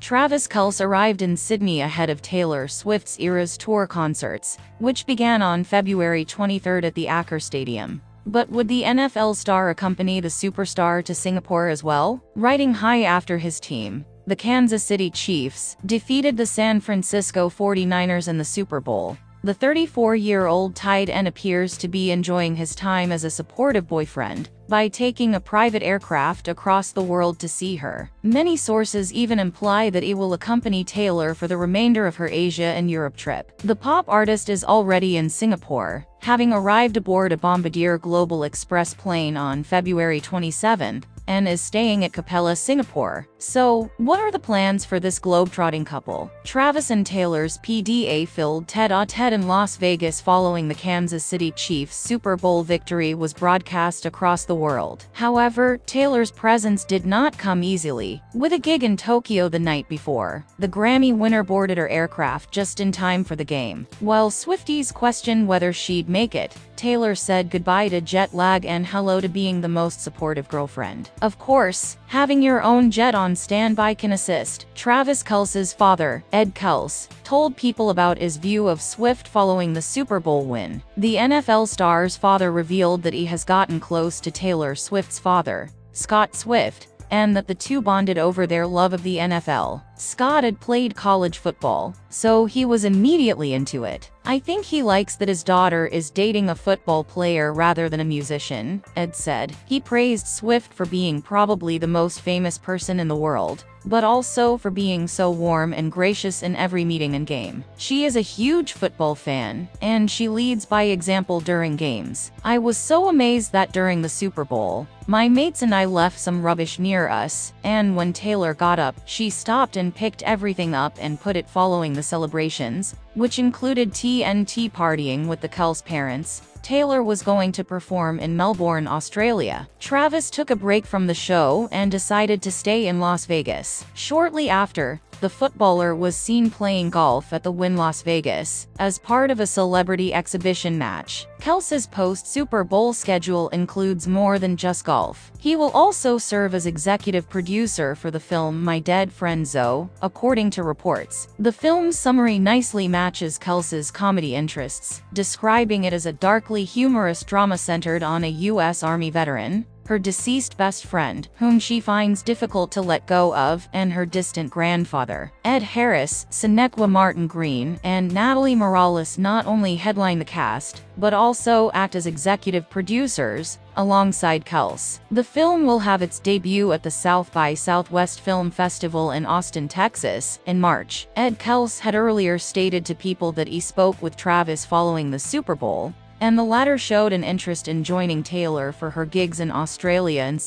Travis Kelce arrived in Sydney ahead of Taylor Swift's Eras Tour concerts, which began on February 23 at the Accor Stadium. But would the NFL star accompany the superstar to Singapore as well? Riding high after his team, the Kansas City Chiefs defeated the San Francisco 49ers in the Super Bowl. The 34-year-old tight end appears to be enjoying his time as a supportive boyfriend by taking a private aircraft across the world to see her. Many sources even imply that he will accompany Taylor for the remainder of her Asia and Europe trip. The pop artist is already in Singapore, having arrived aboard a Bombardier Global Express plane on February 27, and is staying at Capella, Singapore. So, what are the plans for this globetrotting couple? Travis and Taylor's PDA-filled tete-a-tete in Las Vegas following the Kansas City Chiefs Super Bowl victory was broadcast across the world. However, Taylor's presence did not come easily. With a gig in Tokyo the night before, the Grammy winner boarded her aircraft just in time for the game. While Swifties questioned whether she'd make it, Taylor said goodbye to jet lag and hello to being the most supportive girlfriend. Of course, having your own jet on standby can assist. Travis Kelce's father, Ed Kelce, told people about his view of Swift following the Super Bowl win. The NFL star's father revealed that he has gotten close to Taylor Swift's father, Scott Swift, and that the two bonded over their love of the NFL. Scott had played college football, so he was immediately into it. I think he likes that his daughter is dating a football player rather than a musician, Ed said. He praised Swift for being probably the most famous person in the world, but also for being so warm and gracious in every meeting and game. She is a huge football fan, and she leads by example during games. I was so amazed that during the Super Bowl, my mates and I left some rubbish near us, and when Taylor got up, she stopped and picked everything up and put it following the celebrations, which included TNT partying with the Kelce parents, Taylor was going to perform in Melbourne, Australia. Travis took a break from the show and decided to stay in Las Vegas. Shortly after, the footballer was seen playing golf at the Wynn Las Vegas as part of a celebrity exhibition match. Kelce's post-Super Bowl schedule includes more than just golf. He will also serve as executive producer for the film My Dead Friend Zoe, according to reports. The film's summary nicely matches Kelce's comedy interests, describing it as a darkly humorous drama centered on a U.S. Army veteran, her deceased best friend, whom she finds difficult to let go of, and her distant grandfather. Ed Harris, Sonequa Martin Green, and Natalie Morales not only headline the cast, but also act as executive producers, alongside Kelce. The film will have its debut at the South by Southwest Film Festival in Austin, Texas, in March. Ed Kelce had earlier stated to people that he spoke with Travis following the Super Bowl, and the latter showed an interest in joining Taylor for her gigs in Australia and